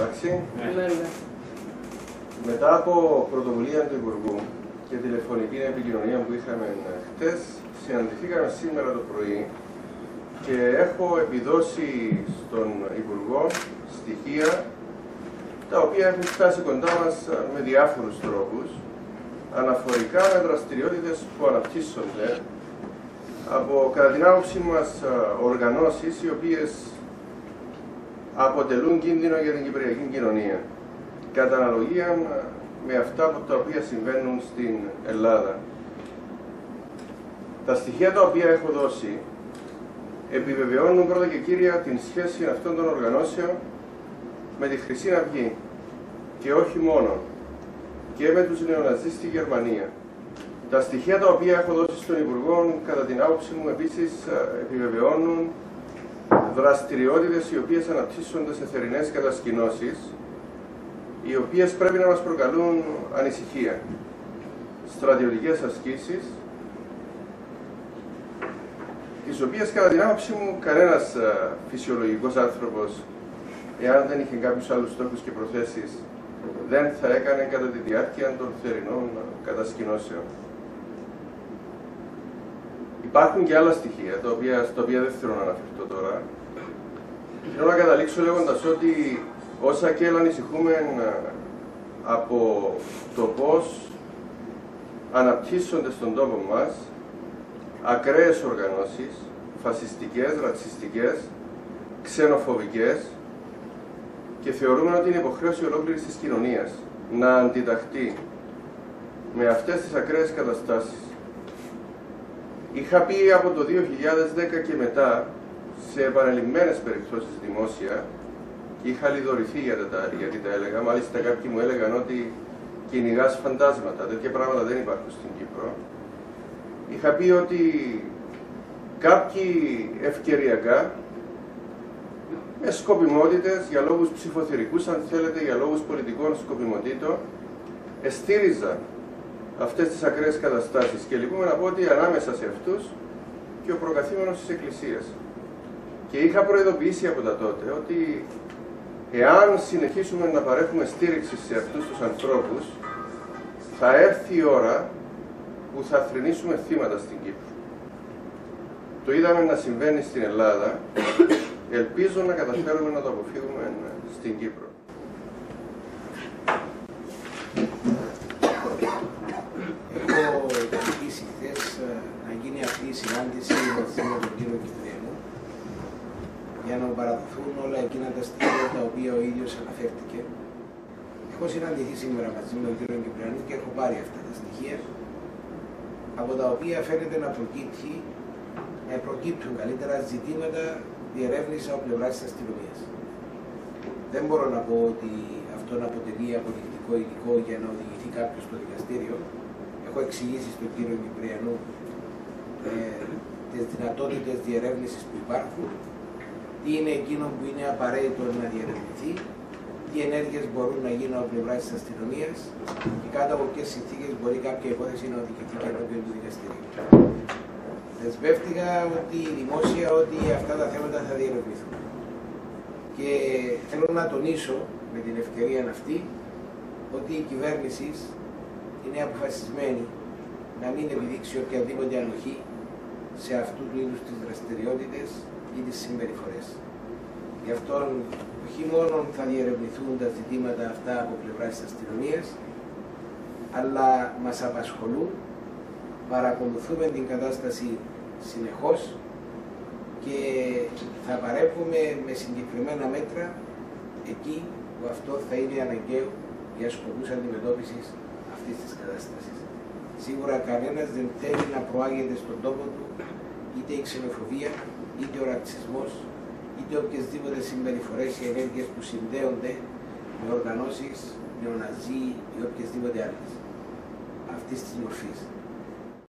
εντάξει. Ναι, ναι. Μετά από πρωτοβουλία του Υπουργού και τηλεφωνική επικοινωνία που είχαμε χτες, συναντηθήκαμε σήμερα το πρωί και έχω επιδώσει στον Υπουργό στοιχεία τα οποία έχουν φτάσει κοντά μας με διάφορους τρόπους αναφορικά με δραστηριότητες που αναπτύσσονται από κατά την άποψή μας οργανώσεις οι οποίες αποτελούν κίνδυνο για την κυπριακή κοινωνία κατά αναλογία με αυτά τα οποία συμβαίνουν στην Ελλάδα. Τα στοιχεία τα οποία έχω δώσει επιβεβαιώνουν πρώτα και κύρια την σχέση αυτών των οργανώσεων με τη Χρυσή Αυγή και όχι μόνο και με τους νεοναζί στη Γερμανία. Τα στοιχεία τα οποία έχω δώσει στον Υπουργό, κατά την άποψη μου, επίσης επιβεβαιώνουν δραστηριότητες οι οποίες αναπτύσσονται σε θερινές κατασκηνώσεις, οι οποίες πρέπει να μας προκαλούν ανησυχία. Στρατιωτικές ασκήσεις, τις οποίες κατά την άποψη μου κανένας φυσιολογικός άνθρωπος, εάν δεν είχε κάποιους άλλους στόχους και προθέσεις, δεν θα έκανε κατά τη διάρκεια των θερινών κατασκηνώσεων. Υπάρχουν και άλλα στοιχεία, τα οποία, στα οποία δεν θέλω να αναφερθώ τώρα. Θέλω να καταλήξω λέγοντας ότι όσα και ανησυχούμε από το πώς αναπτύσσονται στον τόπο μας ακραίες οργανώσεις, φασιστικές, ρατσιστικές, ξενοφοβικές, και θεωρούμε ότι είναι υποχρέωση ολόκληρης της κοινωνίας να αντιταχθεί με αυτές τις ακραίες καταστάσεις. Είχα πει από το 2010 και μετά σε επανελειμμένες περιπτώσεις δημόσια και είχα λιδωρηθεί για τα, γιατί τα έλεγα. Μάλιστα κάποιοι μου έλεγαν ότι κυνηγάς φαντάσματα, τέτοια πράγματα δεν υπάρχουν στην Κύπρο. Είχα πει ότι κάποιοι ευκαιριακά με σκοπιμότητες, για λόγους ψηφοθερικούς αν θέλετε, για λόγους πολιτικών σκοπιμοτήτων, εστήριζαν αυτές τις ακραίες καταστάσεις και λυπούμε να πω ότι ανάμεσα σε αυτούς και ο προκαθήμενος της Εκκλησίας. Και είχα προειδοποιήσει από τα τότε ότι εάν συνεχίσουμε να παρέχουμε στήριξη σε αυτούς τους ανθρώπους, θα έρθει η ώρα που θα θρυνήσουμε θύματα στην Κύπρο. Το είδαμε να συμβαίνει στην Ελλάδα Ελπίζω να καταφέρουμε να το αποφύγουμε στην Κύπρο. Έχω ζητήσει χθες ε, να γίνει αυτή η συνάντηση με τον κύριο Κυπριανού για να παραδοθούν όλα εκείνα τα στοιχεία τα οποία ο ίδιος αναφέρθηκε. Έχω συναντηθεί σήμερα μαζί με τον κύριο Κυπριανού και έχω πάρει αυτά τα στοιχεία από τα οποία φαίνεται να προκύπτει να προκύπτουν καλύτερα ζητήματα διερεύνησης από πλευράς της αστυνομίας. Δεν μπορώ να πω ότι αυτό αποτελεί αποδεικτικό υλικό για να οδηγηθεί κάποιος στο δικαστήριο. Έχω εξηγήσει στον κύριο Κυπριανού ε, τις δυνατότητες διερεύνησης που υπάρχουν, τι είναι εκείνο που είναι απαραίτητο να διερευνηθεί, τι ενέργειες μπορούν να γίνουν από πλευρά της αστυνομίας και κάτω από ποιες συνθήκες μπορεί κάποια υπόθεση να οδηγηθεί και ενώπιον του δικαστηρίου δεσμεύτηκα ότι δημόσια ότι αυτά τα θέματα θα διερευνηθούν. Και θέλω να τονίσω με την ευκαιρία αυτή ότι η κυβέρνηση είναι αποφασισμένη να μην επιδείξει οποιαδήποτε ανοχή σε αυτού του είδους τις δραστηριότητες ή τι συμπεριφορές. Γι' αυτό όχι μόνο θα διερευνηθούν τα ζητήματα αυτά από πλευράς της αστυνομίας, αλλά μας απασχολούν παρακολουθούμε την κατάσταση συνεχώς και θα παρέχουμε με συγκεκριμένα μέτρα εκεί που αυτό θα είναι αναγκαίο για σκοπούς αντιμετώπισης αυτής της κατάστασης. Σίγουρα κανένας δεν θέλει να προάγεται στον τόπο του είτε η ξενοφοβία, είτε ο ρατσισμός, είτε οποιασδήποτε συμπεριφορές ή ενέργειες που συνδέονται με οργανώσεις νεοναζί ή οποιασδήποτε άλλες αυτής της μορφής.